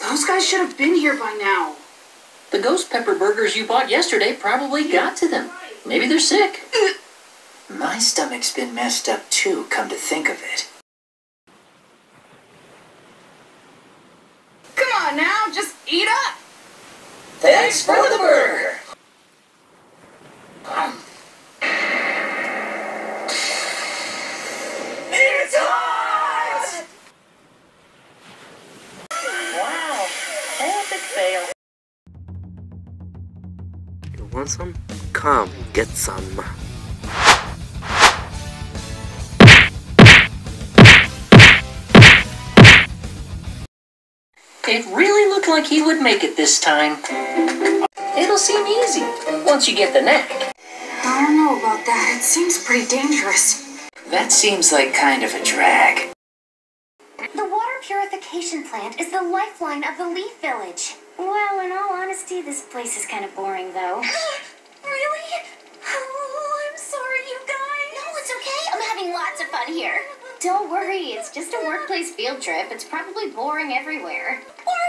Those guys should have been here by now. The ghost pepper burgers you bought yesterday probably got to them. Maybe they're sick. My stomach's been messed up too, come to think of it. Come on now, just eat up! Thanks for the burger! Want some? Come, get some. It really looked like he would make it this time. It'll seem easy once you get the knack. I don't know about that. It seems pretty dangerous. That seems like kind of a drag. The water purification plant is the lifeline of the Leaf Village. Well, in all honesty, this place is kind of boring, though. here. Don't worry, it's just a workplace field trip. It's probably boring everywhere. Boring